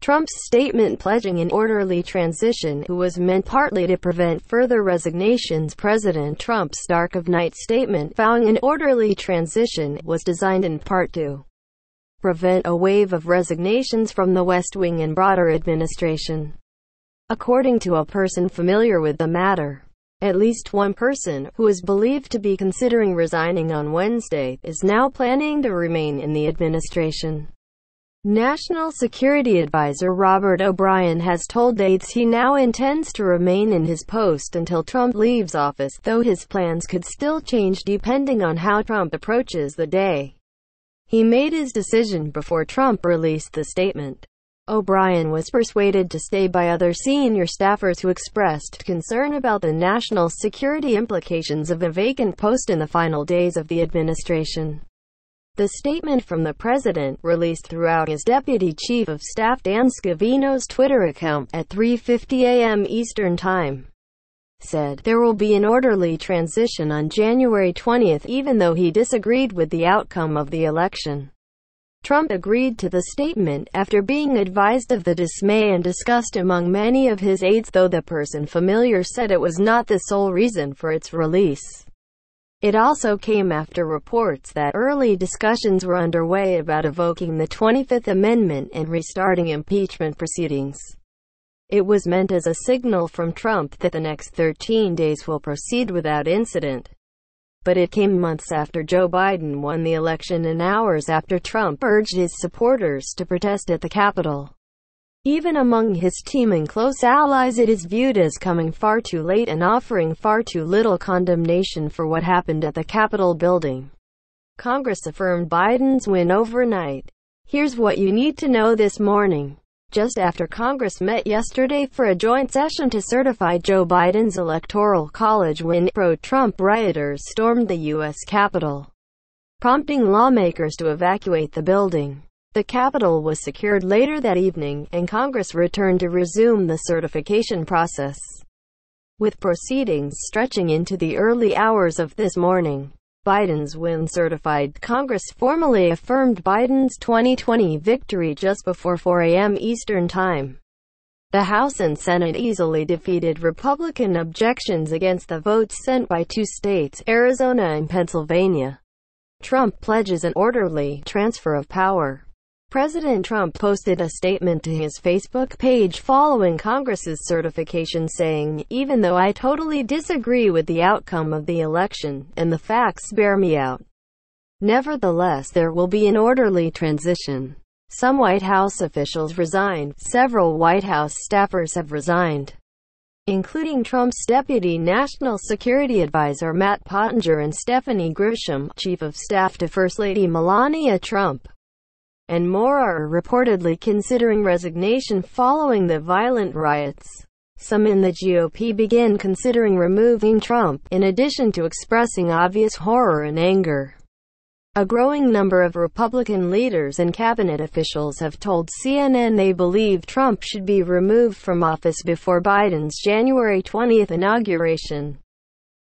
Trump's statement pledging an orderly transition was meant partly to prevent further resignations. President Trump's dark of night statement vowing an orderly transition was designed in part to prevent a wave of resignations from the West Wing and broader administration. According to a person familiar with the matter, at least one person, who is believed to be considering resigning on Wednesday, is now planning to remain in the administration. National Security Advisor Robert O'Brien has told aides he now intends to remain in his post until Trump leaves office, though his plans could still change depending on how Trump approaches the day. He made his decision before Trump released the statement. O'Brien was persuaded to stay by other senior staffers who expressed concern about the national security implications of a vacant post in the final days of the administration. The statement from the president, released throughout his deputy chief of staff Dan Scavino's Twitter account at 3.50 a.m. Eastern Time, said, there will be an orderly transition on January 20th even though he disagreed with the outcome of the election. Trump agreed to the statement after being advised of the dismay and disgust among many of his aides though the person familiar said it was not the sole reason for its release. It also came after reports that early discussions were underway about evoking the 25th Amendment and restarting impeachment proceedings. It was meant as a signal from Trump that the next 13 days will proceed without incident. But it came months after Joe Biden won the election and hours after Trump urged his supporters to protest at the Capitol. Even among his team and close allies it is viewed as coming far too late and offering far too little condemnation for what happened at the Capitol building. Congress affirmed Biden's win overnight. Here's what you need to know this morning. Just after Congress met yesterday for a joint session to certify Joe Biden's Electoral College win, pro-Trump rioters stormed the U.S. Capitol, prompting lawmakers to evacuate the building. The Capitol was secured later that evening, and Congress returned to resume the certification process, with proceedings stretching into the early hours of this morning. Biden's win certified Congress formally affirmed Biden's 2020 victory just before 4 a.m. Eastern Time. The House and Senate easily defeated Republican objections against the votes sent by two states, Arizona and Pennsylvania. Trump pledges an orderly transfer of power. President Trump posted a statement to his Facebook page following Congress's certification saying, even though I totally disagree with the outcome of the election, and the facts bear me out, nevertheless there will be an orderly transition. Some White House officials resigned, several White House staffers have resigned, including Trump's deputy national security advisor Matt Pottinger and Stephanie Grisham, chief of staff to First Lady Melania Trump and more are reportedly considering resignation following the violent riots. Some in the GOP begin considering removing Trump, in addition to expressing obvious horror and anger. A growing number of Republican leaders and cabinet officials have told CNN they believe Trump should be removed from office before Biden's January 20 inauguration,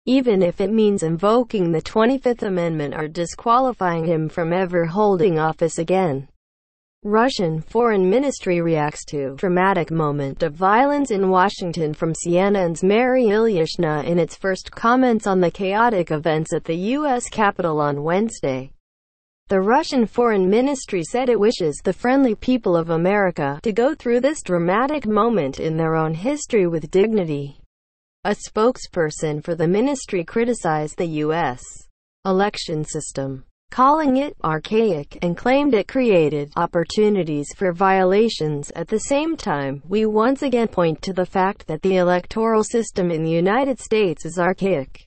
even if it means invoking the 25th Amendment or disqualifying him from ever holding office again. Russian Foreign Ministry reacts to dramatic moment of violence in Washington from CNN's Mary Ilyushina in its first comments on the chaotic events at the U.S. Capitol on Wednesday. The Russian Foreign Ministry said it wishes the friendly people of America to go through this dramatic moment in their own history with dignity. A spokesperson for the ministry criticized the U.S. election system calling it archaic, and claimed it created opportunities for violations. At the same time, we once again point to the fact that the electoral system in the United States is archaic.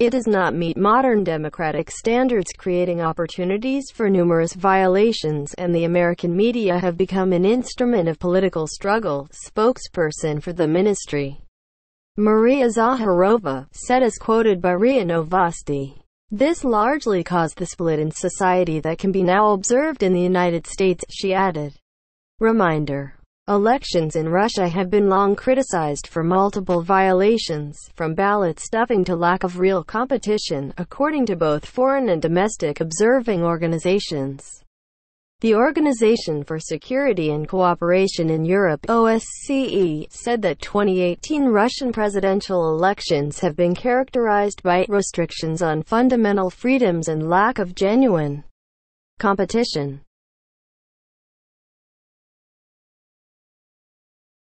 It does not meet modern democratic standards creating opportunities for numerous violations and the American media have become an instrument of political struggle, spokesperson for the ministry. Maria Zakharova, said as quoted by RIA Novosti. This largely caused the split in society that can be now observed in the United States, she added. Reminder. Elections in Russia have been long criticized for multiple violations, from ballot stuffing to lack of real competition, according to both foreign and domestic observing organizations. The Organization for Security and Cooperation in Europe OSCE, said that 2018 Russian presidential elections have been characterized by restrictions on fundamental freedoms and lack of genuine competition.